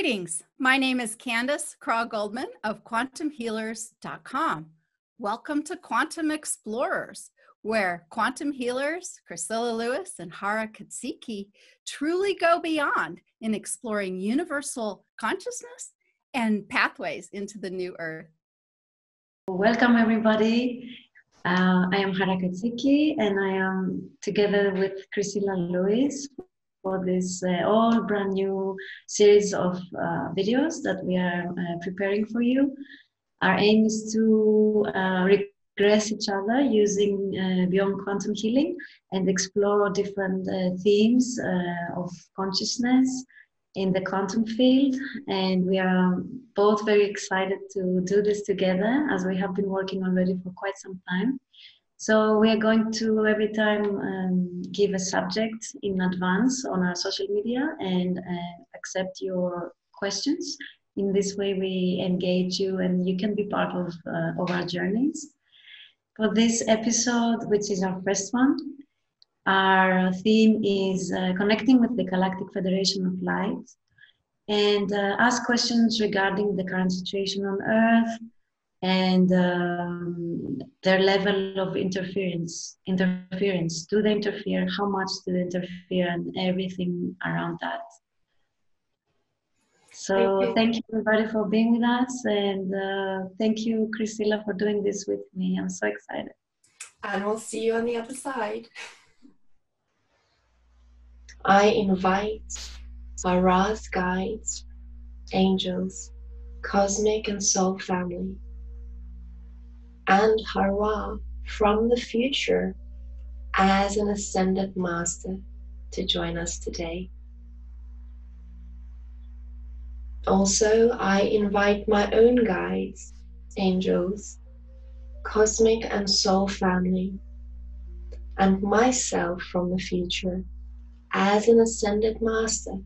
Greetings. My name is Candace Craw Goldman of quantumhealers.com. Welcome to Quantum Explorers, where quantum healers Chrysilla Lewies and Hara Katsiki truly go beyond in exploring universal consciousness and pathways into the new earth. Welcome, everybody. Uh, I am Hara Katsiki, and I am together with Chrysilla Lewies for this uh, all brand new series of uh, videos that we are uh, preparing for you. Our aim is to uh, regress each other using uh, beyond quantum healing and explore different uh, themes of consciousness in the quantum field. And we are both very excited to do this together as we have been working already for quite some time. So we are going to every time um, give a subject in advance on our social media and uh, accept your questions. In this way, we engage you and you can be part of, uh, of our journeys. For this episode, which is our first one, our theme is uh, connecting with the Galactic Federation of Light and uh, ask questions regarding the current situation on Earth, and um, their level of interference interference. Do they interfere? How much do they interfere? And everything around that. So thank you, thank you everybody for being with us. And uh, thank you Chrysilla for doing this with me. I'm so excited. And we'll see you on the other side. I invite my Ra's guides angels cosmic and soul family and Hara from the future as an ascended master to join us today. Also, I invite my own guides, angels, cosmic and soul family, and myself from the future as an ascended master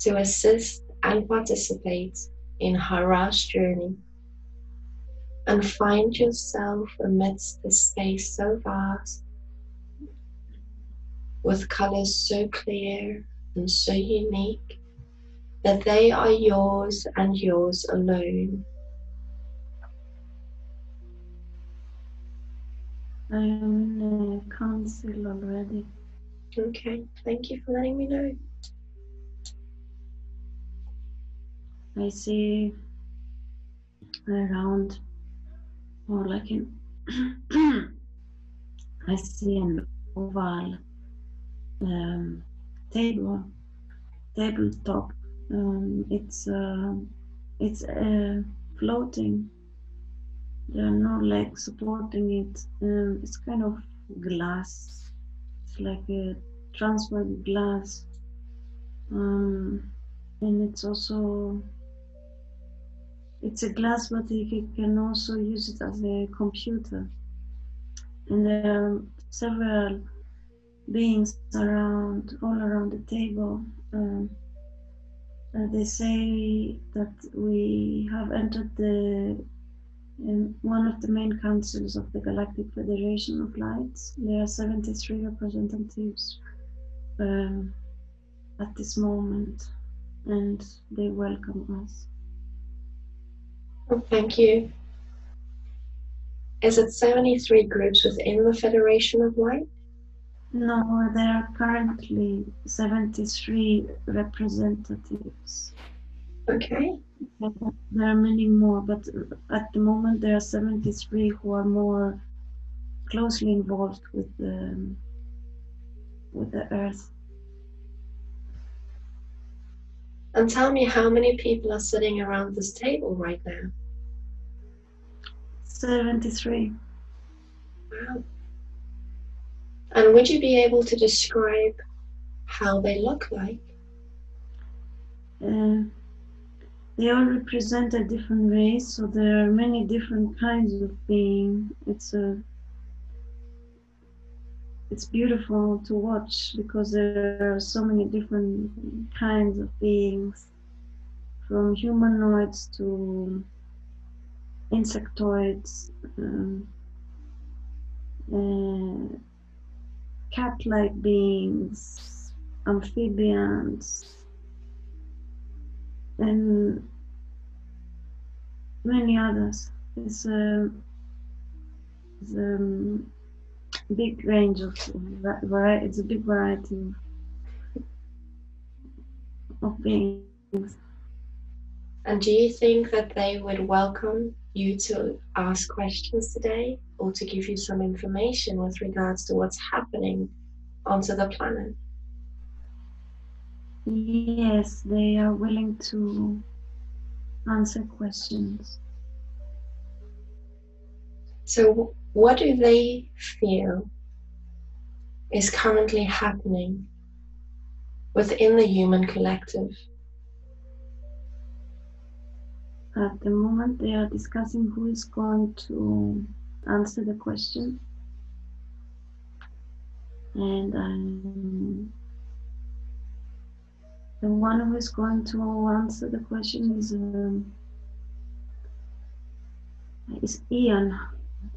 to assist and participate in Hara's journey and find yourself amidst the space so vast, with colors so clear and so unique that they are yours and yours alone. I am in a council already. Okay, thank you for letting me know. I see around or like an I see an oval um, table tabletop. Um, it's uh, it's uh, floating. There are no legs supporting it. Um, it's kind of glass. It's like a transparent glass, um, and it's also it's a glass, but you can also use it as a computer. And there are several beings around, all around the table. Um, uh, they say that we have entered the in one of the main councils of the Galactic Federation of Lights. There are 73 representatives um, at this moment, and they welcome us. Thank you. Is it 73 groups within the Federation of Light? No, there are currently 73 representatives. Okay. There are many more, but at the moment there are 73 who are more closely involved with the, with the Earth. And tell me how many people are sitting around this table right now? 73. Wow. And would you be able to describe how they look like? Uh, they all represent a different race, so there are many different kinds of being. It's a it's beautiful to watch because there are so many different kinds of beings from humanoids to insectoids um, uh, cat-like beings amphibians and many others. It's a, it's a big range of variety. It's a big variety of, beings. And do you think that they would welcome you to ask questions today or to give you some information with regards to what's happening onto the planet? Yes, they are willing to answer questions. So, what do they feel is currently happening within the human collective? At the moment, they are discussing who is going to answer the question. And um, the one who is going to answer the question is um, is Ian.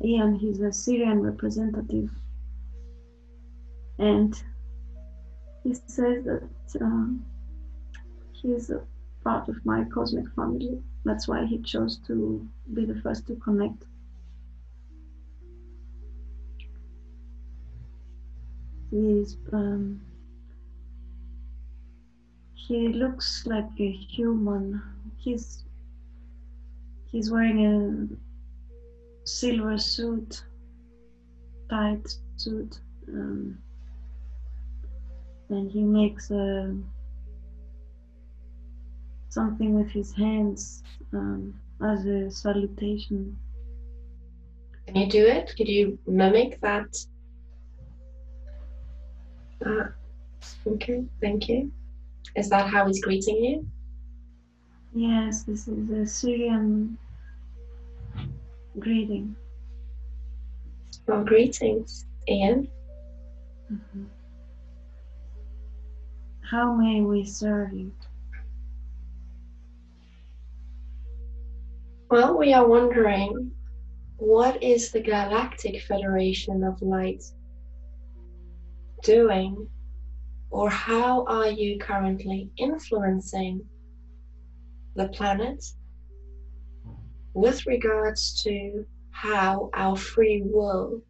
Ian, he's a Sirian representative, and he says that uh, he's a part of my cosmic family. That's why he chose to be the first to connect. He's um, he looks like a human. He's he's wearing a silver suit, tight suit, um, and he makes a something with his hands um, as a salutation. Can you do it? Could you mimic that? Ah, okay, thank you. Is that how he's greeting you? Yes, this is a Sirian greeting. Well, greetings, Ian. Mhm. How may we serve you? Well, we are wondering what is the Galactic Federation of Light doing, or how are you currently influencing the planet with regards to how our free will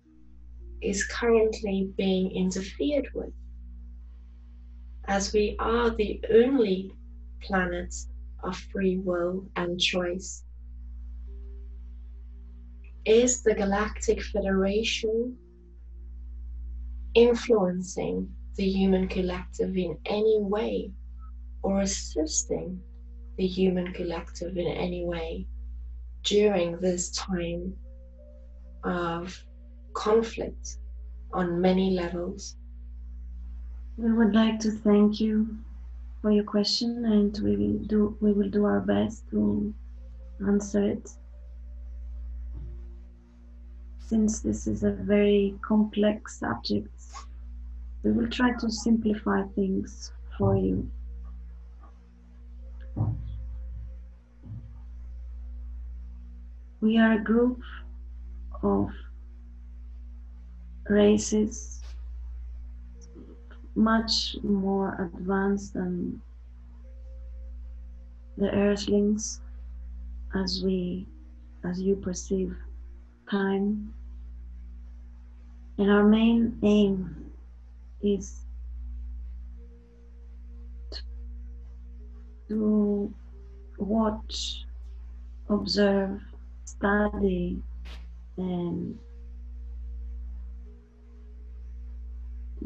is currently being interfered with? As we are the only planet of free will and choice is the Galactic Federation influencing the human collective in any way or assisting the human collective in any way during this time of conflict on many levels? We would like to thank you for your question, and we will do we will do our best to answer it. Since this is a very complex subject, we will try to simplify things for you. We are a group of races much more advanced than the earthlings as we as you perceive time. And our main aim is to watch observe study and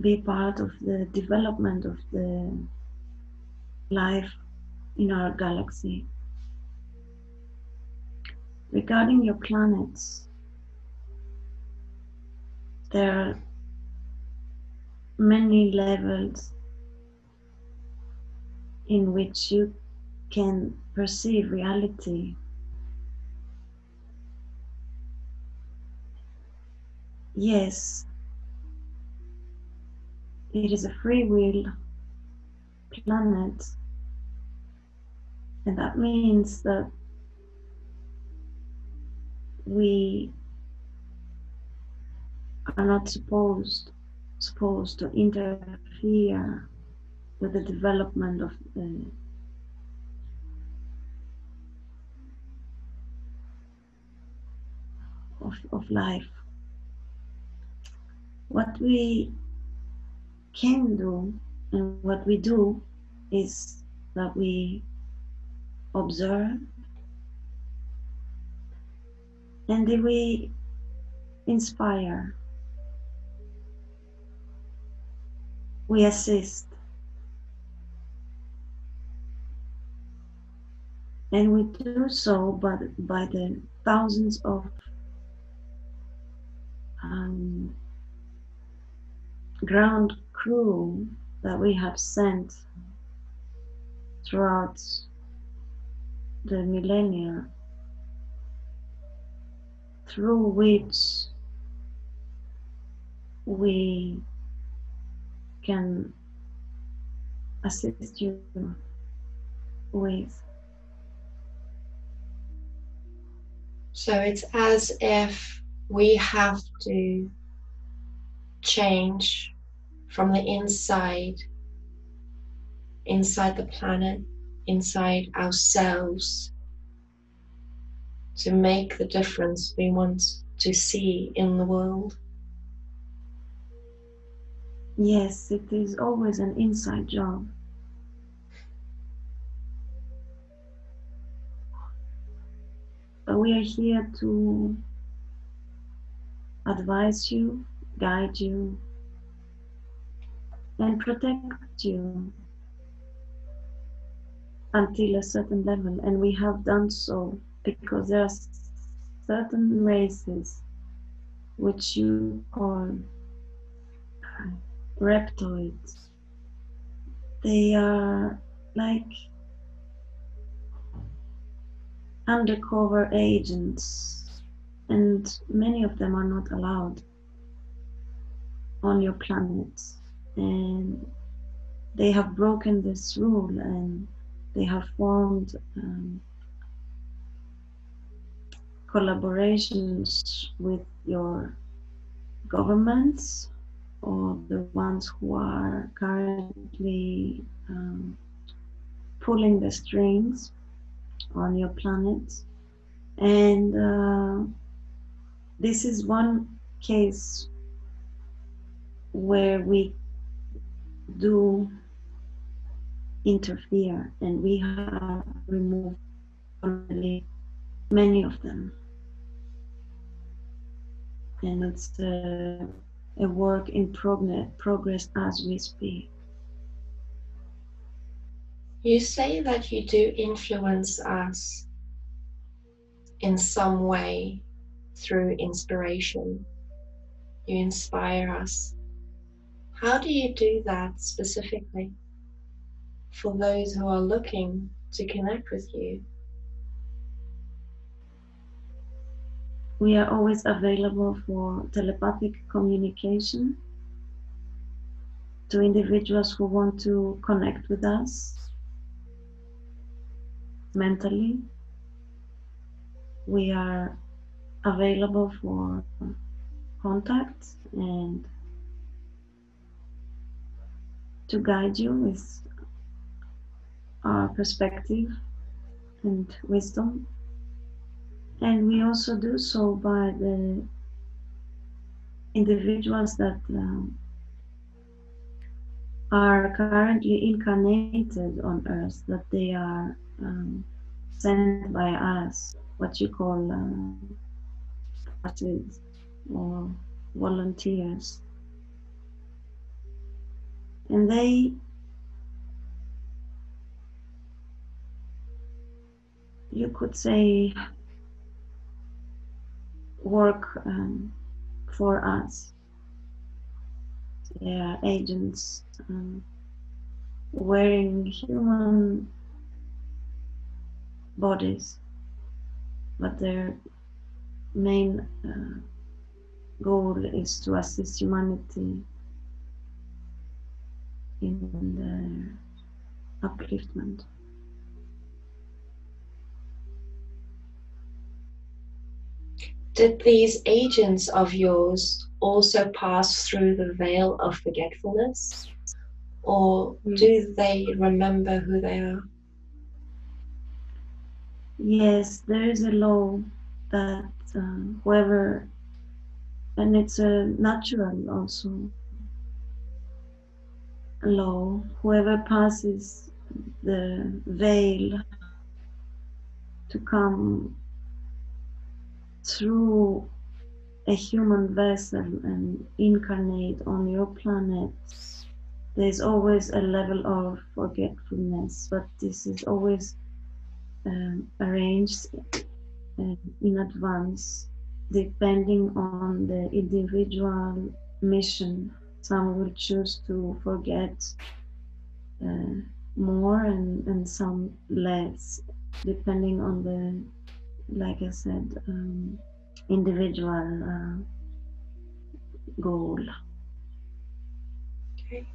be part of the development of the life in our galaxy. Regarding your planets, there are many levels in which you can perceive reality. Yes, it is a free will planet. And that means that we are not supposed supposed to interfere with the development of the of, of life. What we can do and what we do is that we observe. And then we inspire, we assist, and we do so by, by the thousands of um, ground crew that we have sent throughout the millennia through which we can assist you with. So it's as if we have to change from the inside, inside the planet, inside ourselves, to make the difference we want to see in the world. Yes, it is always an inside job. But we are here to advise you, guide you, and protect you until a certain level, and we have done so because there are certain races which you call reptoids. They are like undercover agents, and many of them are not allowed on your planet. And they have broken this rule and they have formed um, collaborations with your governments or the ones who are currently um, pulling the strings on your planet. And uh, this is one case where we do interfere and we have removed many of them and it's a, a work in prog- progress as we speak. You say that you do influence us in some way through inspiration. You inspire us. How do you do that specifically for those who are looking to connect with you? We are always available for telepathic communication to individuals who want to connect with us mentally. We are available for contact and to guide you with our perspective and wisdom. And we also do so by the individuals that um, are currently incarnated on earth that they are um, sent by us what you call uh, or volunteers and they you could say work um, for us. They are agents um, wearing human bodies, but their main uh, goal is to assist humanity in their upliftment. did these agents of yours also pass through the veil of forgetfulness? Or mm. do they remember who they are? Yes, there is a law that uh, whoever, and it's a natural also law, whoever passes the veil to come through a human vessel and incarnate on your planet, there's always a level of forgetfulness, but this is always um, arranged uh, in advance depending on the individual mission. Some will choose to forget uh, more and, and some less, depending on the, like I said, um, individual uh, goal. Okay.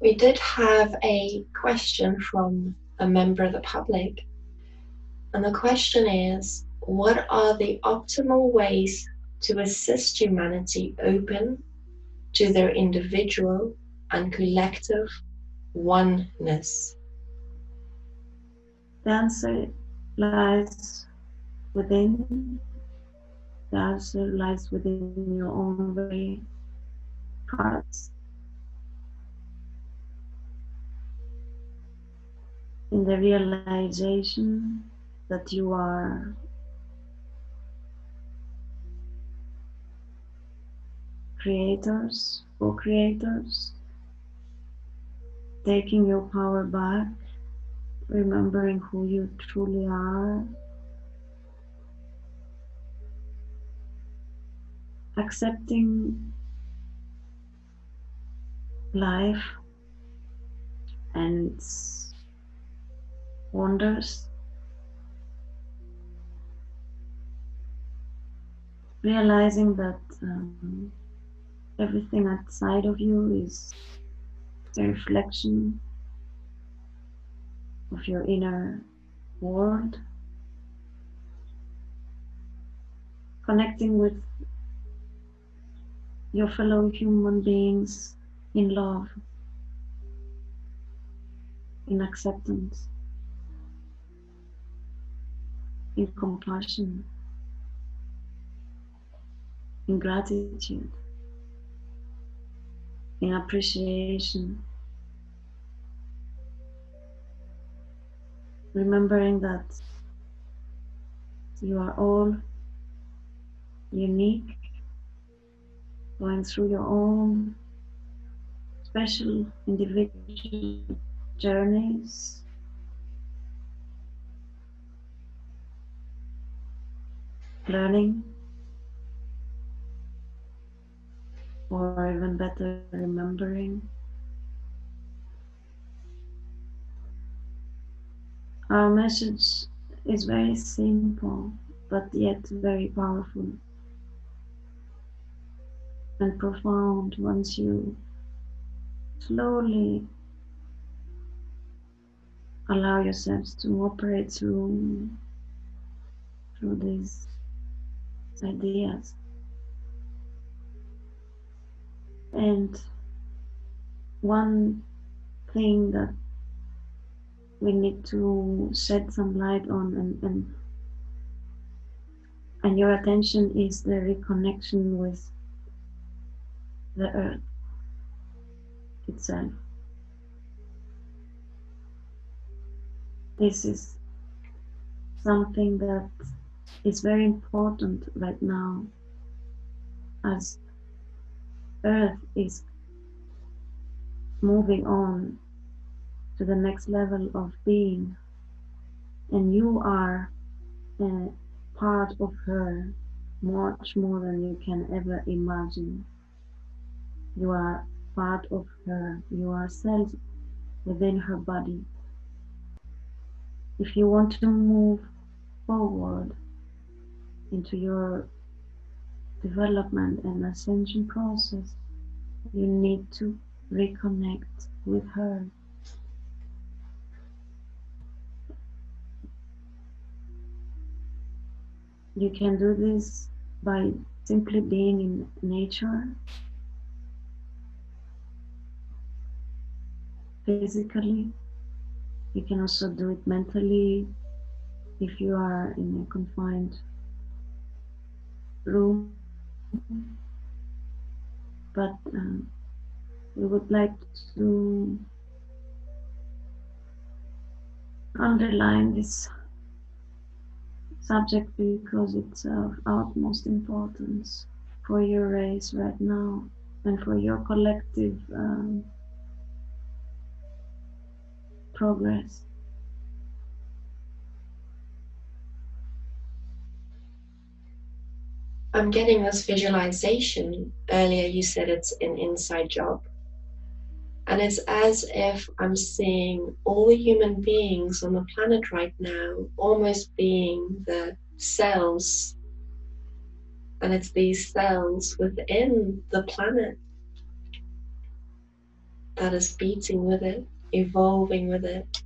We did have a question from a member of the public. And the question is What are the optimal ways to assist humanity open to their individual and collective oneness? The answer lies within the answer lies within your own very hearts. In the realization that you are creators, co creators, taking your power back, remembering who you truly are. accepting life and wonders, realizing that um, everything outside of you is a reflection of your inner world, connecting with your fellow human beings in love, in acceptance, in compassion, in gratitude, in appreciation. Remembering that you are all unique going through your own special individual journeys. Learning, or even better, remembering. Our message is very simple, but yet very powerful and profound once you slowly allow yourselves to operate through through these ideas and one thing that we need to shed some light on and, and and your attention is the reconnection with the earth itself. This is something that is very important right now as earth is moving on to the next level of being and you are a part of her much more than you can ever imagine you are part of her. You are cells within her body. If you want to move forward into your development and ascension process, you need to reconnect with her. You can do this by simply being in nature physically. You can also do it mentally if you are in a confined room. But uh, we would like to underline this subject because it's of utmost importance for your race right now and for your collective um, progress. I'm getting this visualization. Earlier, you said it's an inside job. And it's as if I'm seeing all the human beings on the planet right now almost being the cells. And it's these cells within the planet that is beating with it, evolving with it.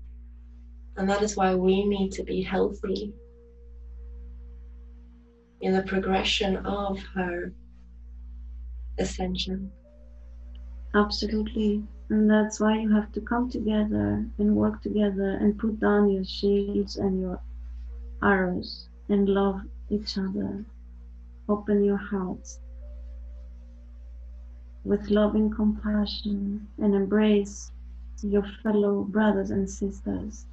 And that is why we need to be healthy in the progression of her ascension. Absolutely. And that's why you have to come together and work together and put down your shields and your arrows and love each other. Open your hearts with loving compassion and embrace your fellow brothers and sisters.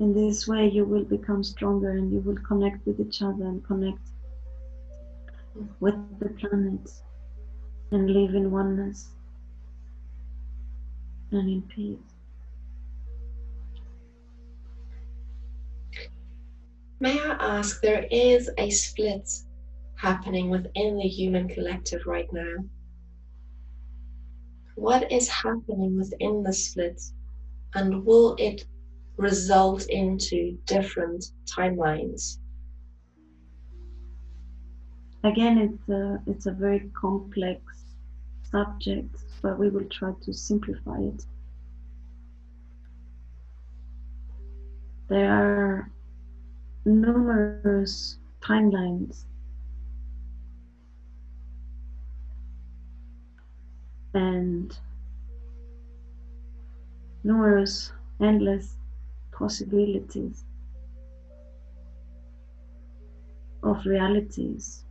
In this way, you will become stronger and you will connect with each other and connect with the planet and live in oneness and in peace. May I ask, there is a split happening within the human collective right now. What is happening within the split, and will it result into different timelines? Again, it's a, it's a very complex subject but we will try to simplify it. There are numerous timelines and numerous endless possibilities of realities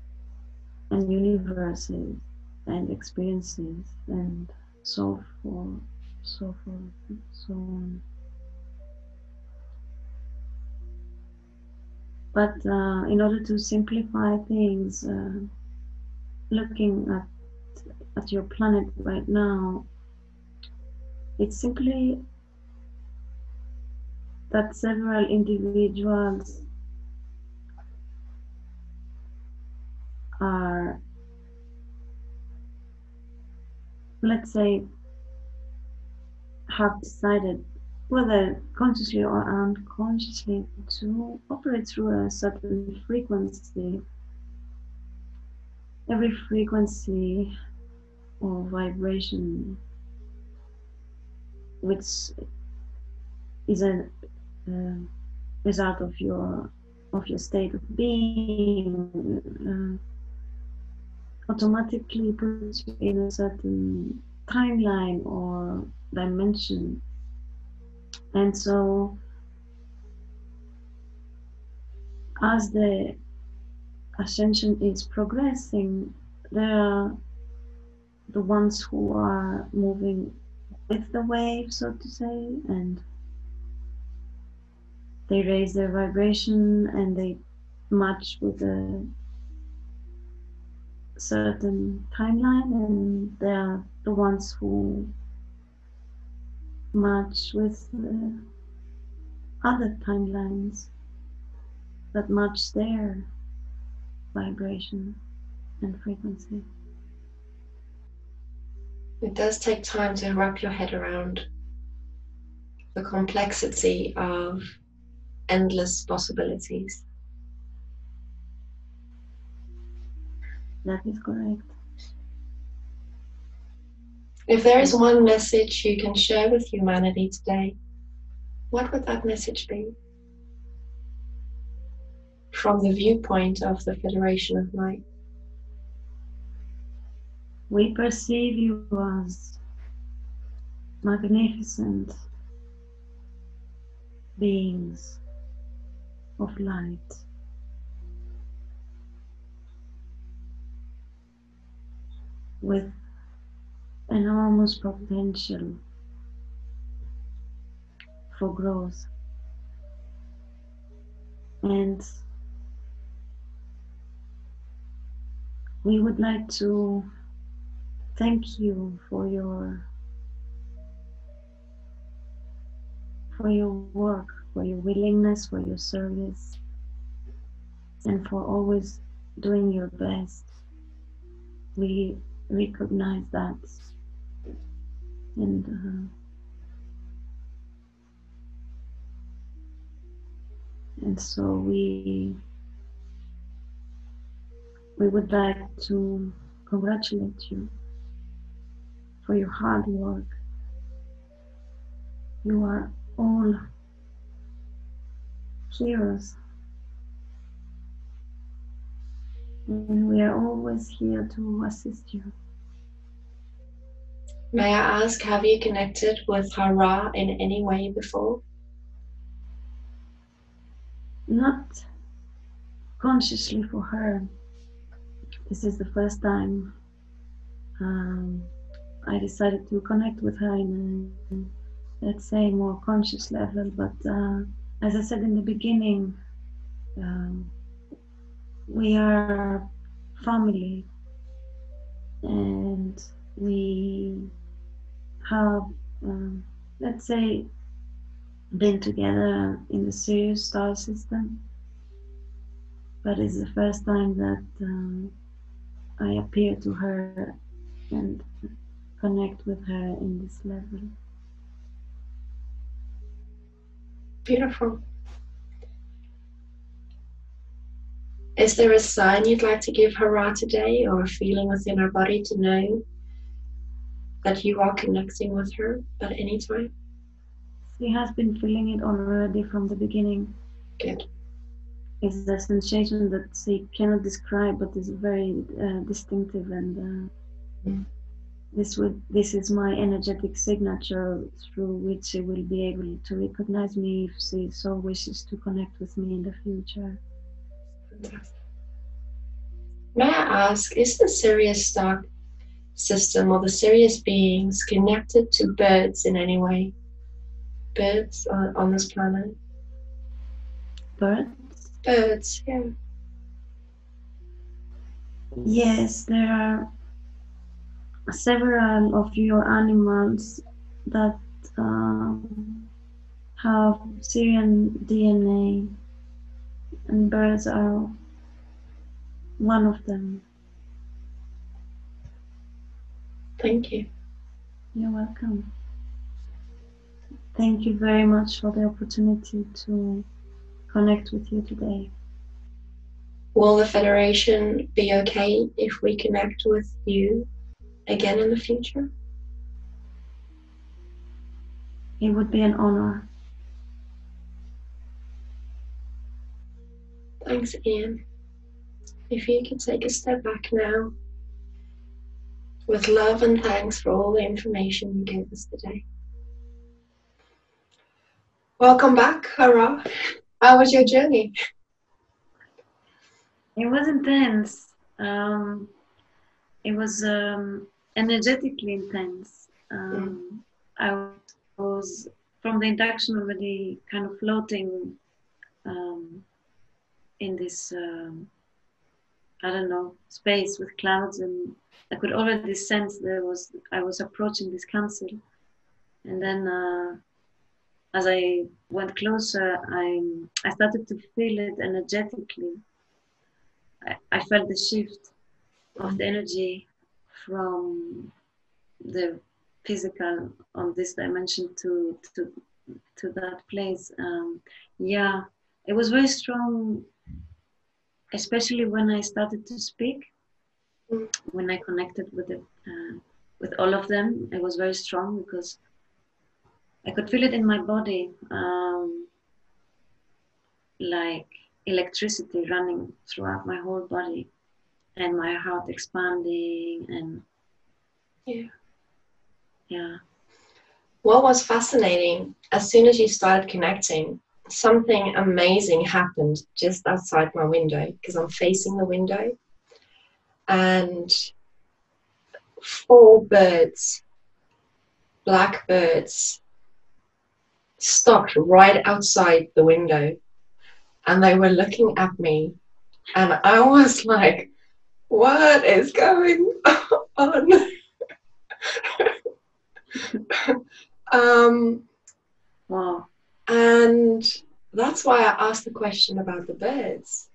and universes and experiences and so forth, so forth, so on. But uh, in order to simplify things, uh, looking at at your planet right now, it's simply that several individuals are let's say, have decided, whether consciously or unconsciously, to operate through a certain frequency, every frequency or vibration which is a result of your of your state of being uh, automatically puts you in a certain timeline or dimension. And so, as the ascension is progressing, there are the ones who are moving with the wave, so to say, and they raise their vibration and they match with a certain timeline and they are the ones who match with the other timelines that match their vibration and frequency. It does take time to wrap your head around the complexity of endless possibilities. That is correct. If there is one message you can share with humanity today, what would that message be? From the viewpoint of the Federation of Light. We perceive you as magnificent beings of light. With enormous potential for growth and we would like to thank you for your for your work for your willingness, for your service, and for always doing your best. We recognize that. And uh, and so we we would like to congratulate you for your hard work. You are all heroes. And we are always here to assist you. May I ask, have you connected with Hara in any way before? Not consciously for her. This is the first time um, I decided to connect with her in a, let's say, more conscious level. But uh, as I said in the beginning, um, we are family and we have, um, let's say, been together in the Sirius star system. But it's the first time that um, I appear to her and connect with her in this level. Beautiful. Is there a sign you'd like to give Hara today or a feeling within her body to know that you are connecting with her at any time? She has been feeling it already from the beginning. Good. It's a sensation that she cannot describe, but is very uh, distinctive, and uh, Mm. This would this is my energetic signature through which she will be able to recognize me if she so wishes to connect with me in the future. May I ask, is the Sirius star system or the Sirius beings connected to birds in any way? Birds on, on this planet? Birds? Birds, yeah. Yes, there are several of your animals that um, have Sirian DNA, and birds are one of them. Thank you. You're welcome. Thank you very much for the opportunity to connect with you today. Will the Federation be okay if we connect with you again in the future? It would be an honor. Thanks, Ian. If you could take a step back now, with love and thanks for all the information you gave us today. Welcome back, Hara. How was your journey? It was intense. Um, it was um, energetically intense. Um, I was from the induction already kind of floating um, in this, um, I don't know, space with clouds, and I could already sense there was I was approaching this council, and then. Uh, as I went closer, I, I started to feel it energetically. I, I felt the shift of the energy from the physical on this dimension to to to that place. Um, yeah, it was very strong, especially when I started to speak. Mm. When I connected with the uh, with all of them, it was very strong because I could feel it in my body, um, like electricity running throughout my whole body, and my heart expanding, and Yeah. yeah, What was fascinating, as soon as you started connecting, something amazing happened just outside my window because I'm facing the window. And four birds, blackbirds, stopped right outside the window and they were looking at me and I was like, what is going on? um, Wow. and that's why I asked the question about the birds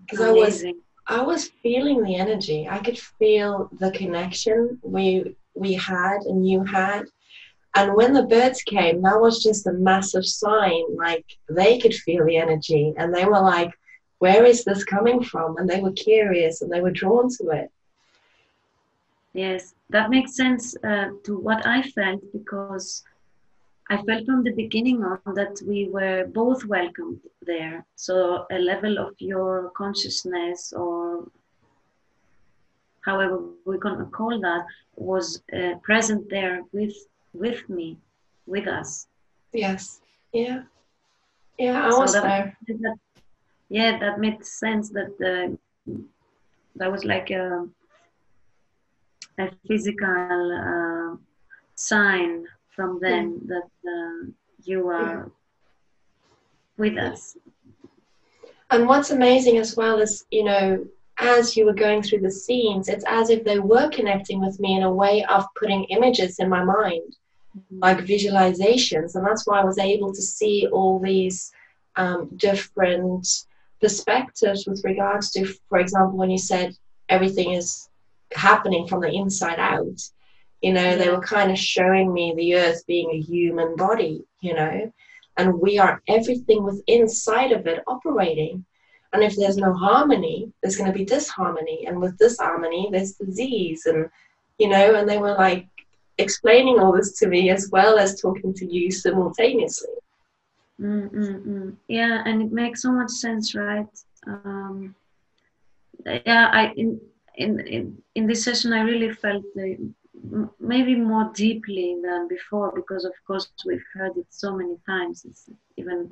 because I was I was feeling the energy. I could feel the connection we we had and you had. And when the birds came, that was just a massive sign. Like they could feel the energy and they were like, where is this coming from? And they were curious and they were drawn to it. Yes, that makes sense uh, to what I felt because I felt from the beginning on that we were both welcomed there. So a level of your consciousness, or however we're gonna call that, was uh, present there with with me, with us. Yes. Yeah. Yeah, I So was that- there. that- yeah, that made sense. That uh, that was like a a physical uh, sign from them that uh, you are with us. And what's amazing as well is, you know, as you were going through the scenes, it's as if they were connecting with me in a way of putting images in my mind, like visualizations. And that's why I was able to see all these um, different perspectives with regards to, for example, when you said everything is happening from the inside out. You know, they were kind of showing me the earth being a human body, you know, and we are everything with inside of it operating. And if there's no harmony, there's going to be disharmony. And with disharmony, there's disease. And, you know, and they were like explaining all this to me as well as talking to you simultaneously. Mm, mm, mm. Yeah, and it makes so much sense, right? Um, yeah, I in in in in this session I really felt the, m- maybe more deeply than before because of course we've heard it so many times. It's even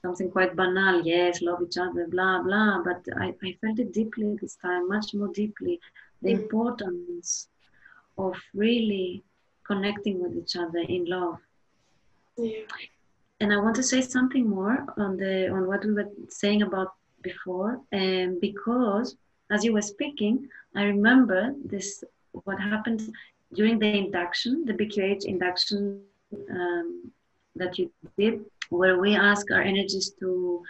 something quite banal. Yes, love each other, blah blah. But I I felt it deeply this time, much more deeply. The Mm. importance of really connecting with each other in love Yeah. And I want to say something more on the on what we were saying about before, and because as you were speaking, I remember this what happened during the induction, the BQH induction um, that you did, where we ask our energies to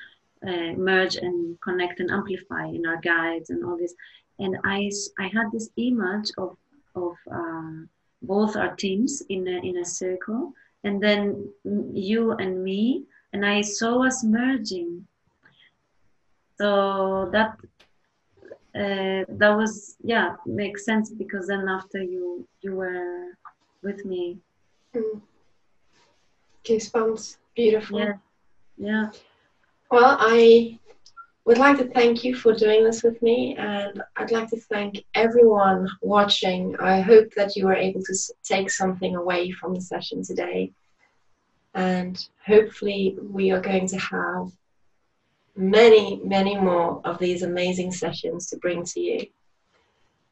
uh, merge and connect and amplify in our guides and all this. And I, I had this image of of um, both our teams in a, in a circle and then you and me and i saw us merging so that uh, that was yeah makes sense because then after you you were with me Mm. Goosebumps. Beautiful. yeah yeah Well, I would like to thank you for doing this with me, and I'd like to thank everyone watching. I hope that you were able to take something away from the session today, and hopefully, we are going to have many, many more of these amazing sessions to bring to you.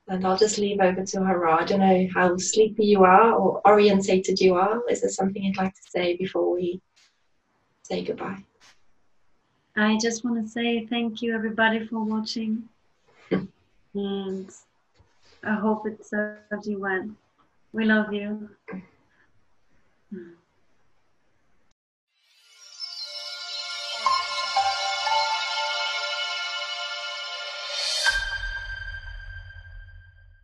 And I'll just leave over to Hara. I don't know how sleepy you are or orientated you are. Is there something you'd like to say before we say goodbye? I just want to say thank you everybody for watching and i hope it serves you well we love you.